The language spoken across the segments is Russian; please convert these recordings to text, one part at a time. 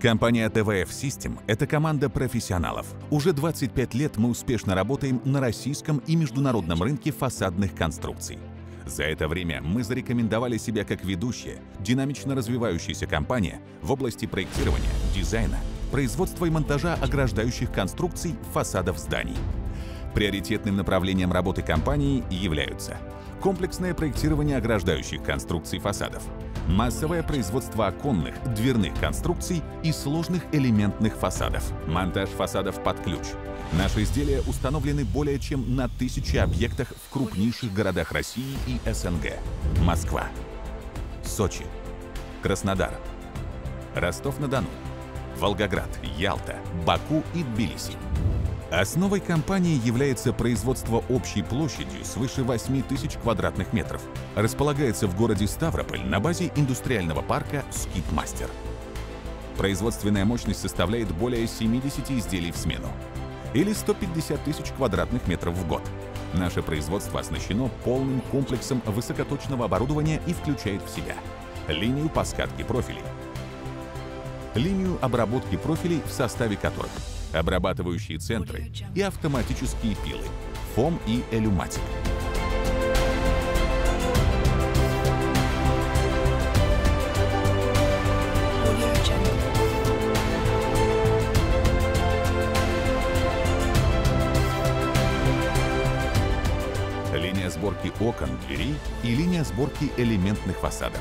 Компания TVF System – это команда профессионалов. Уже 25 лет мы успешно работаем на российском и международном рынке фасадных конструкций. За это время мы зарекомендовали себя как ведущая, динамично развивающаяся компания в области проектирования, дизайна, производства и монтажа ограждающих конструкций фасадов зданий. Приоритетным направлением работы компании являются комплексное проектирование ограждающих конструкций фасадов, массовое производство оконных, дверных конструкций и сложных элементных фасадов, монтаж фасадов под ключ. Наши изделия установлены более чем на тысячи объектах в крупнейших городах России и СНГ. Москва, Сочи, Краснодар, Ростов-на-Дону, Волгоград, Ялта, Баку и Тбилиси. Основой компании является производство общей площадью свыше 8 тысяч квадратных метров. Располагается в городе Ставрополь на базе индустриального парка «Скипмастер». Производственная мощность составляет более 70 изделий в смену или 150 тысяч квадратных метров в год. Наше производство оснащено полным комплексом высокоточного оборудования и включает в себя линию по скатке профилей, линию обработки профилей, в составе которых обрабатывающие центры и автоматические пилы, ФОМ и Элюматик. Линия сборки окон, дверей и линия сборки элементных фасадов.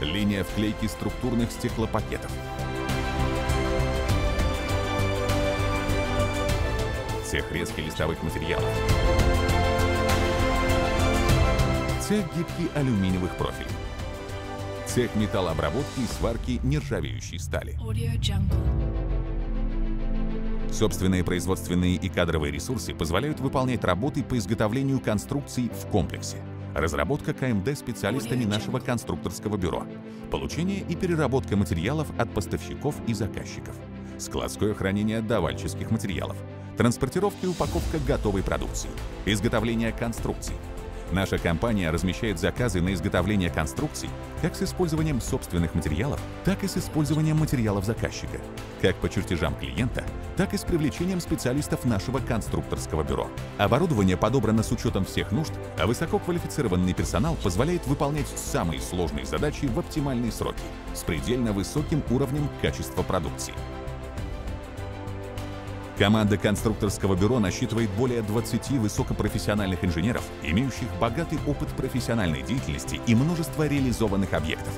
Линия вклейки структурных стеклопакетов. Цех резки листовых материалов. Цех гибкий алюминиевых профилей. Цех металлообработки и сварки нержавеющей стали. Собственные производственные и кадровые ресурсы позволяют выполнять работы по изготовлению конструкций в комплексе. Разработка КМД специалистами нашего конструкторского бюро. Получение и переработка материалов от поставщиков и заказчиков. Складское хранение давальческих материалов. Транспортировка и упаковка готовой продукции. Изготовление конструкций. Наша компания размещает заказы на изготовление конструкций как с использованием собственных материалов, так и с использованием материалов заказчика, как по чертежам клиента, так и с привлечением специалистов нашего конструкторского бюро. Оборудование подобрано с учетом всех нужд, а высококвалифицированный персонал позволяет выполнять самые сложные задачи в оптимальные сроки с предельно высоким уровнем качества продукции. Команда конструкторского бюро насчитывает более 20 высокопрофессиональных инженеров, имеющих богатый опыт профессиональной деятельности и множество реализованных объектов.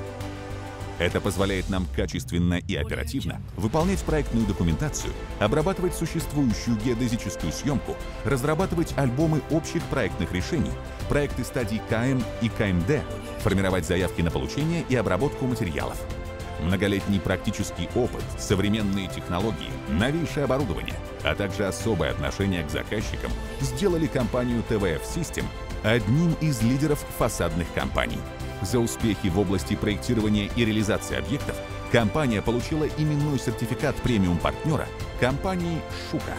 Это позволяет нам качественно и оперативно выполнять проектную документацию, обрабатывать существующую геодезическую съемку, разрабатывать альбомы общих проектных решений, проекты стадий КМ и КМД, формировать заявки на получение и обработку материалов. Многолетний практический опыт, современные технологии, новейшее оборудование, а также особое отношение к заказчикам сделали компанию TVF System одним из лидеров фасадных компаний. За успехи в области проектирования и реализации объектов компания получила именной сертификат премиум-партнера компании «Шука».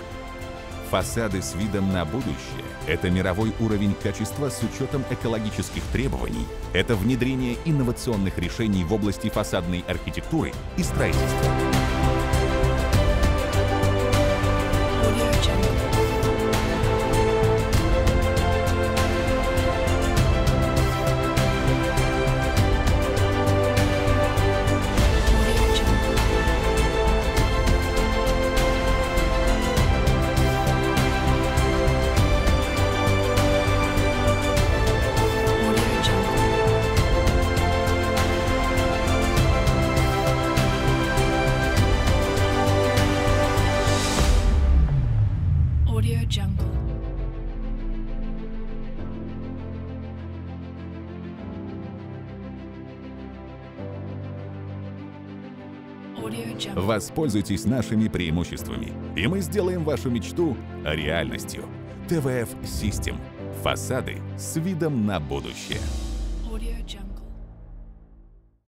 Фасады с видом на будущее – это мировой уровень качества с учетом экологических требований, это внедрение инновационных решений в области фасадной архитектуры и строительства. Воспользуйтесь нашими преимуществами, и мы сделаем вашу мечту реальностью. ТВФ System. Фасады с видом на будущее.